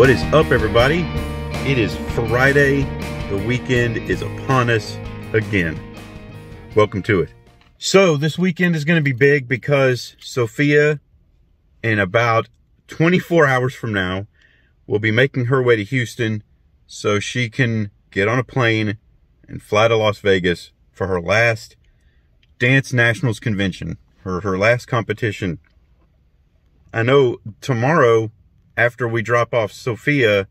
What is up, everybody? It is Friday. The weekend is upon us again. Welcome to it. So, this weekend is going to be big because Sophia, in about 24 hours from now, will be making her way to Houston so she can get on a plane and fly to Las Vegas for her last Dance Nationals convention, her, her last competition. I know tomorrow after we drop off Sophia,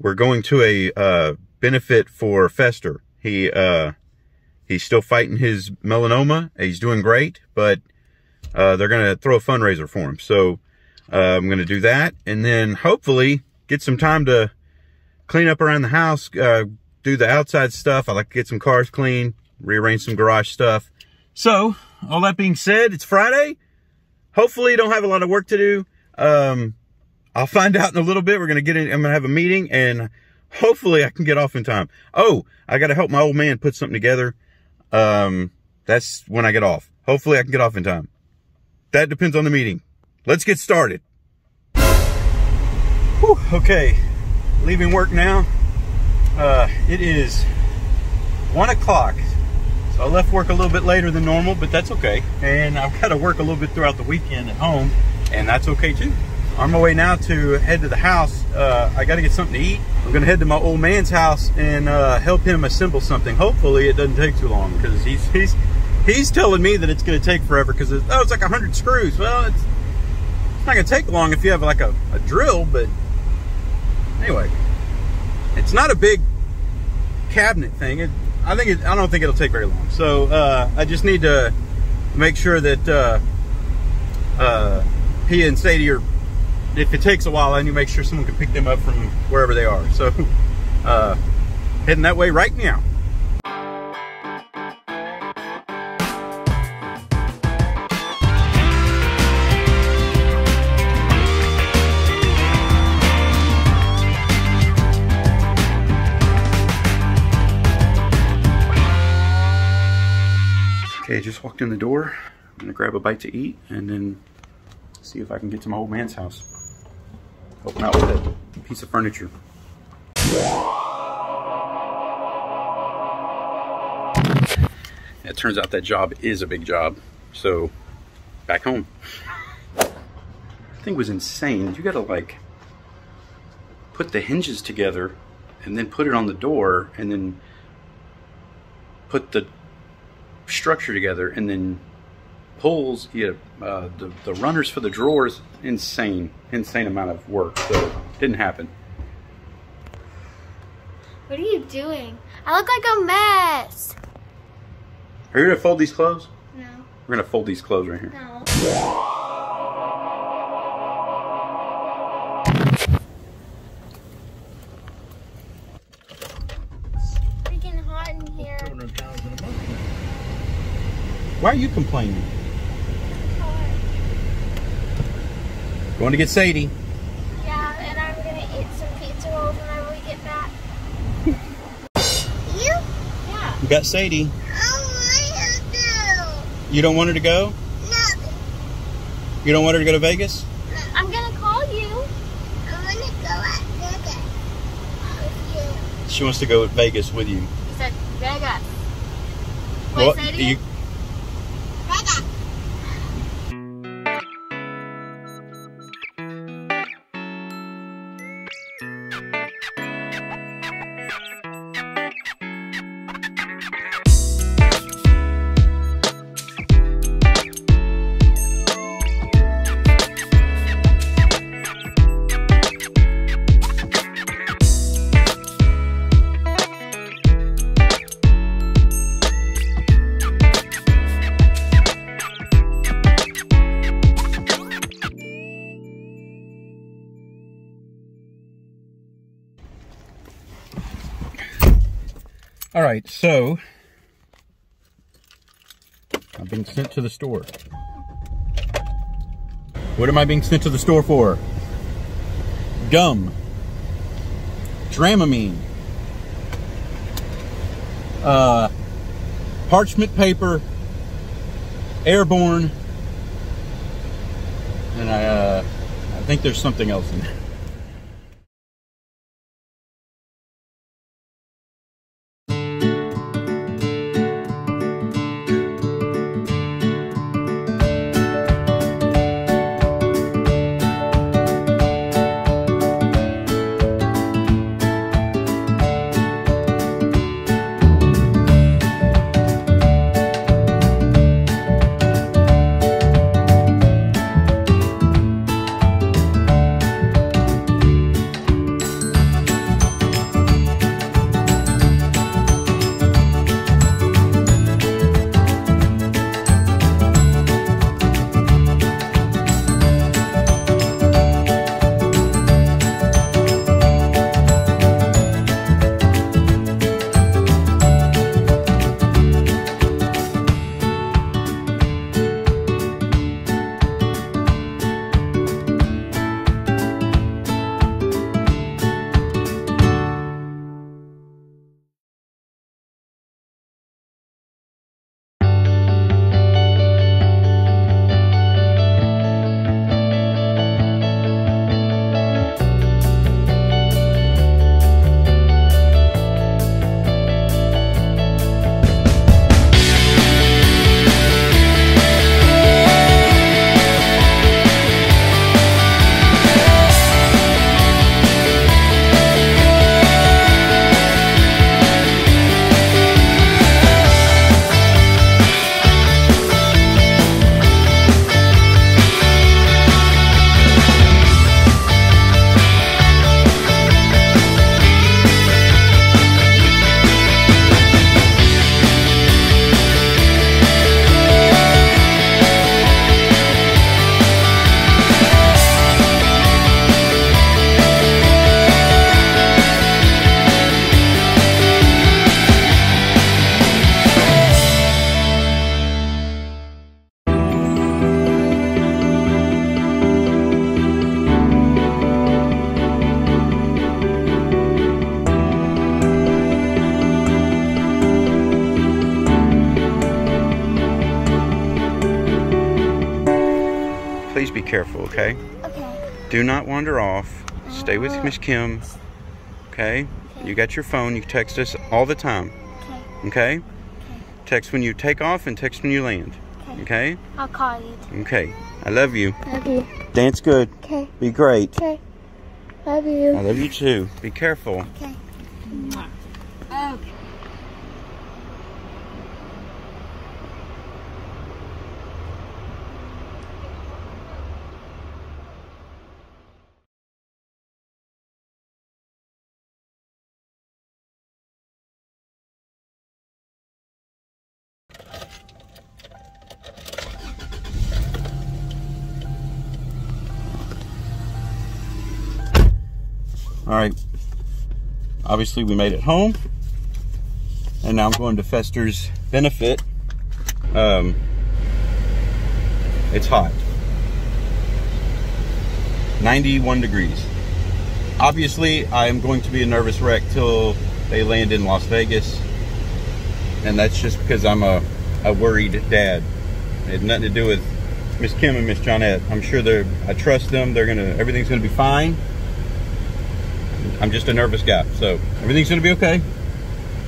we're going to a uh, benefit for Fester. He uh, he's still fighting his melanoma. He's doing great, but uh, they're gonna throw a fundraiser for him. So uh, I'm gonna do that, and then hopefully get some time to clean up around the house, uh, do the outside stuff. I like to get some cars clean, rearrange some garage stuff. So all that being said, it's Friday. Hopefully, you don't have a lot of work to do. Um, I'll find out in a little bit. We're going to get in, I'm going to have a meeting and hopefully I can get off in time. Oh, I got to help my old man put something together. Um, that's when I get off. Hopefully I can get off in time. That depends on the meeting. Let's get started. Whew, okay. Leaving work now. Uh, it is one o'clock. So I left work a little bit later than normal, but that's okay. And I've got to work a little bit throughout the weekend at home, and that's okay too on my way now to head to the house. Uh, I got to get something to eat. I'm going to head to my old man's house and uh, help him assemble something. Hopefully it doesn't take too long because he's, he's, he's telling me that it's going to take forever because it's, oh, it's like 100 screws. Well, it's, it's not going to take long if you have like a, a drill, but anyway, it's not a big cabinet thing. It, I think it, I don't think it'll take very long. So uh, I just need to make sure that uh, uh, he and Sadie are if it takes a while, I need to make sure someone can pick them up from wherever they are. So, uh, heading that way right now. Okay, just walked in the door. I'm gonna grab a bite to eat and then see if I can get to my old man's house helping out with a piece of furniture. It turns out that job is a big job. So back home. thing was insane. You gotta like put the hinges together and then put it on the door and then put the structure together and then pulls, you know, uh, the, the runners for the drawers, insane, insane amount of work. So didn't happen. What are you doing? I look like a mess. Are you gonna fold these clothes? No. We're gonna fold these clothes right here. No. Freaking hot in here. Why are you complaining? Going to get Sadie. Yeah, and I'm gonna eat some pizza rolls whenever we get back. you? Yeah. You got Sadie. Oh, I want to You don't want her to go? No. You don't want her to go to Vegas? I'm gonna call you. I want to go at Vegas with you. She wants to go to Vegas with you. He said Vegas. Wait, Well, say it you, the store. What am I being sent to the store for? Gum, Dramamine, uh, parchment paper, airborne, and I, uh, I think there's something else in there. Miss Kim. Okay? You got your phone. You text us all the time. Okay. Okay? Text when you take off and text when you land. Okay. Okay? I'll call you. Okay. I love you. Love you. Dance good. Okay. Be great. Okay. Love you. I love you too. Be careful. Okay. Okay. All right. Obviously, we made it home. And now I'm going to Fester's benefit. Um, it's hot. 91 degrees. Obviously, I am going to be a nervous wreck till they land in Las Vegas. And that's just because I'm a, a worried dad. It had nothing to do with Miss Kim and Miss Johnette. I'm sure they're, I trust them. They're gonna, everything's gonna be fine. I'm just a nervous guy, so everything's gonna be okay.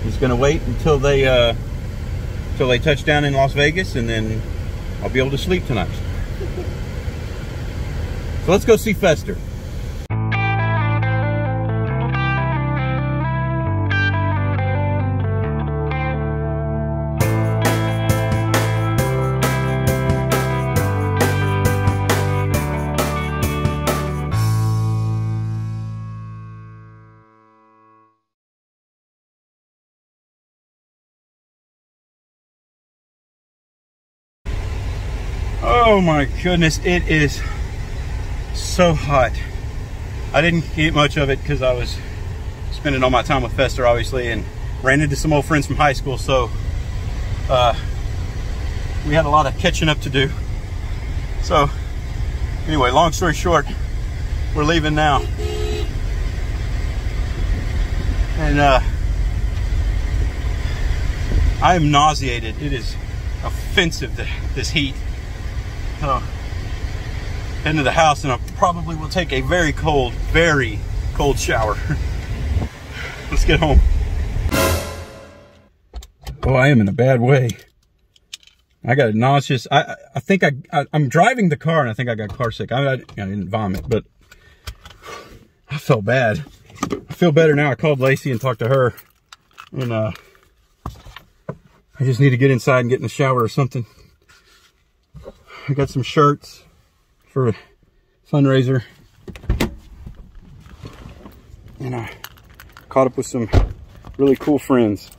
Just gonna wait until they uh, until they touch down in Las Vegas, and then I'll be able to sleep tonight. so let's go see Fester. Oh my goodness, it is so hot. I didn't eat much of it because I was spending all my time with Fester, obviously, and ran into some old friends from high school. So uh, we had a lot of catching up to do. So anyway, long story short, we're leaving now. And uh, I am nauseated. It is offensive, th- this heat. So, heading to the house, and I probably will take a very cold, very cold shower. Let's get home. Oh, I am in a bad way. I got nauseous. I I- think I, I I'm driving the car, and I think I got car sick. I, I, I didn't vomit, but I felt bad. I feel better now. I called Lacey and talked to her, and uh, I just need to get inside and get in the shower or something. I got some shirts for a fundraiser. And I caught up with some really cool friends.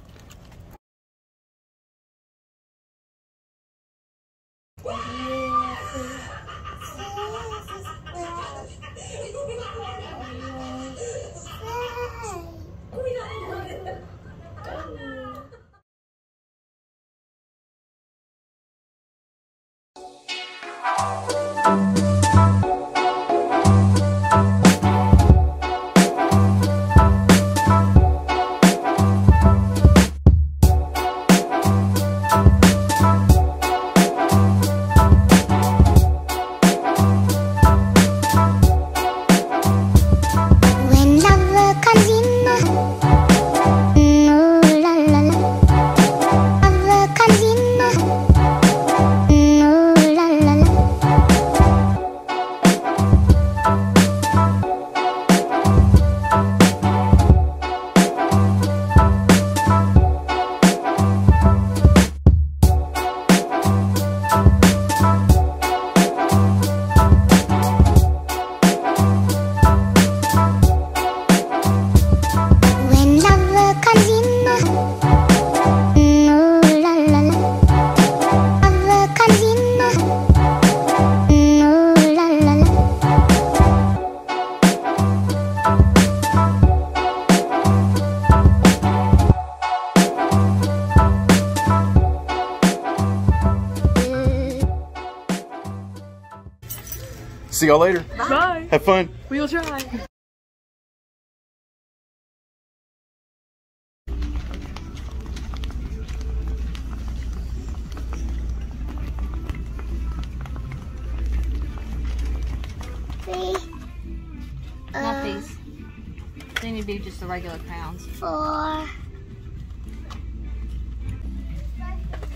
To be just the regular crowns. four.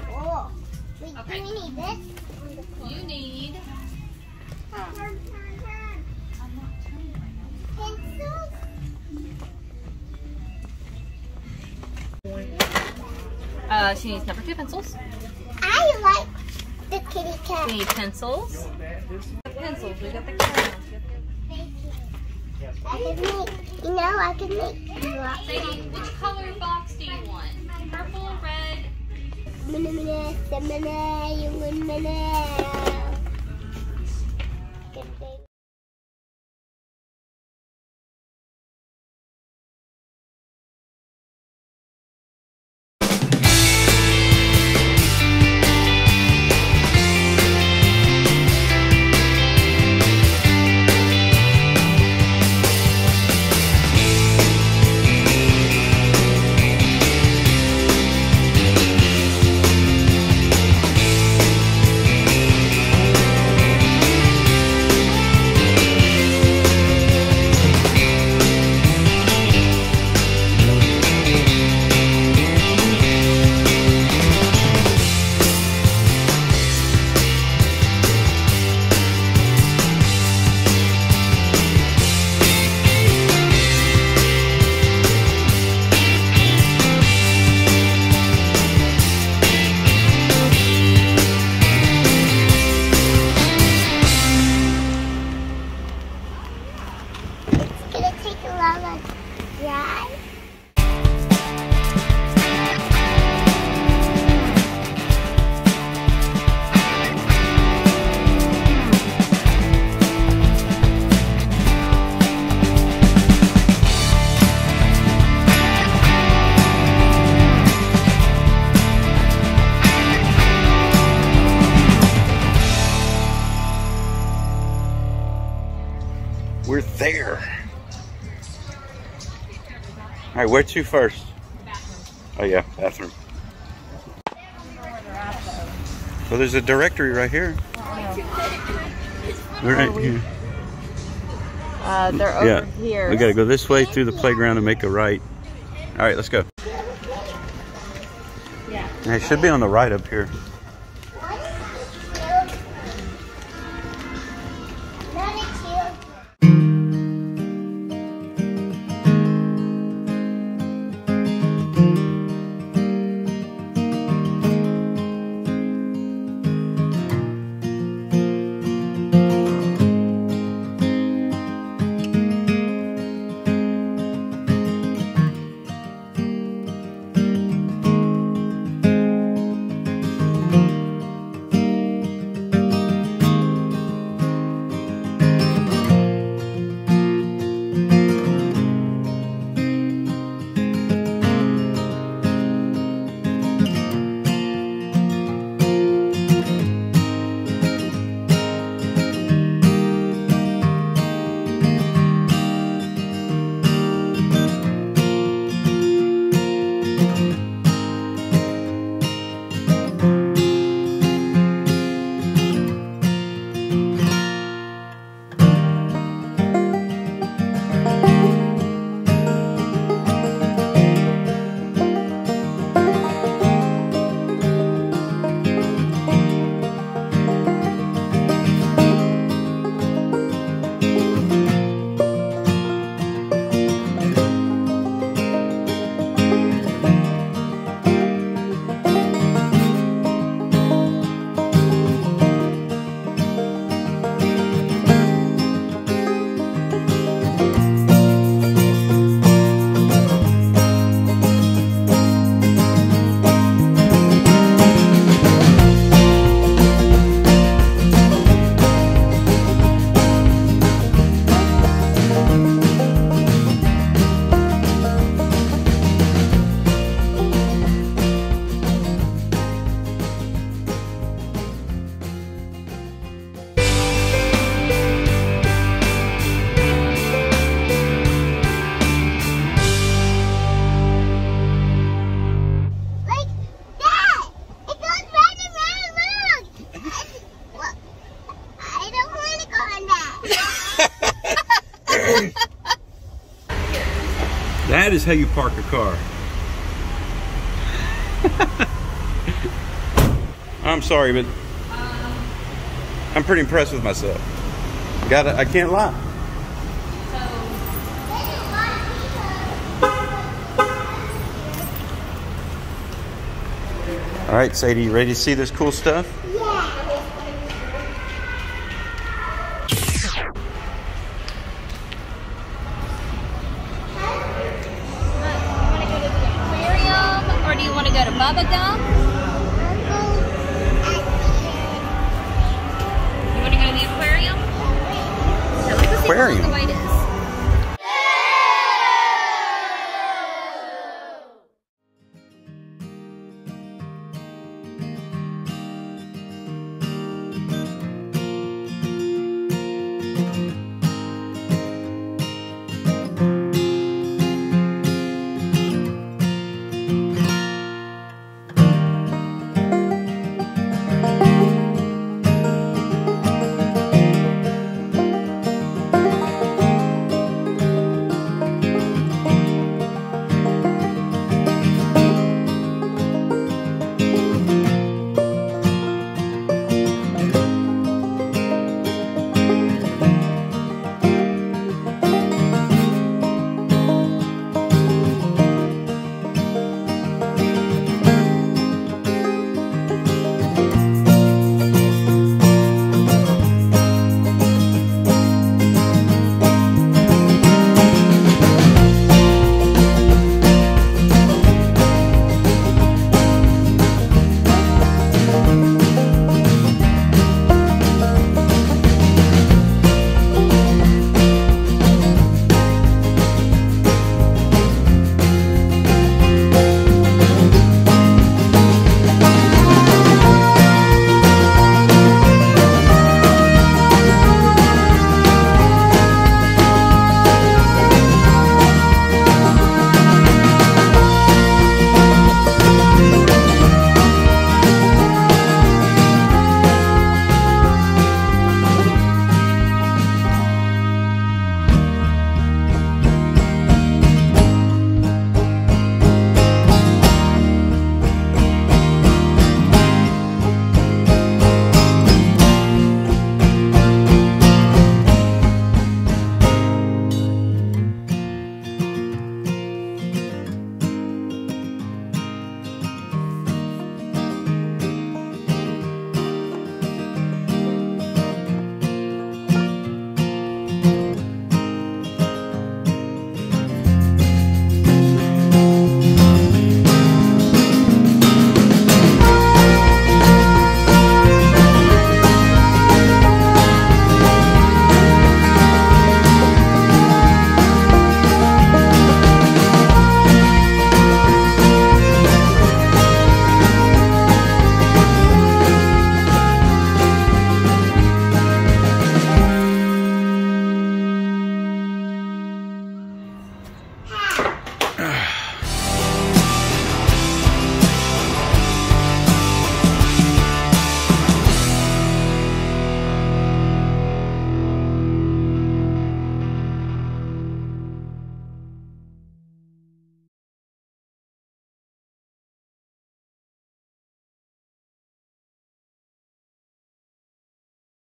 Oh, wait, Okay. do we need this? You need. Pencils? Uh, she needs number two pencils. I like the kitty cat. We need pencils. Pencils. We got the crayons. I can make, you know, I can make lots Sadie, which color box do you want? Purple, red. Minute, minute, minute, All right, where to first? Oh yeah, bathroom. Well, there's a directory right here. Right here. Uh, they're over Yeah, here. we gotta go this way through the playground and make a right. All right, let's go. Yeah. It should be on the right up here. Is how you park a car. I'm sorry, but I'm pretty impressed with myself. Got. I can't lie. All right, Sadie, you ready to see this cool stuff? To